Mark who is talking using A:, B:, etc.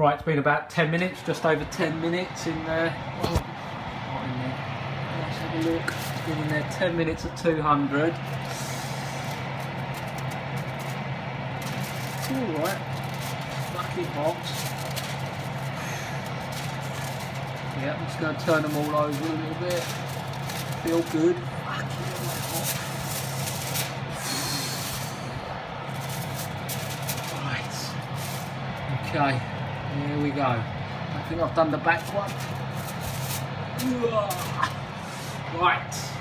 A: Right, it's been about 10 minutes, just over 10 minutes in there. Oh, in there. Let's have a look. It's been in there 10 minutes at 200. It's alright. Fucking hot. Yeah, I'm just going to turn them all over a little bit. Feel good. Right. Okay. Here we go. I think I've done the back one. Right.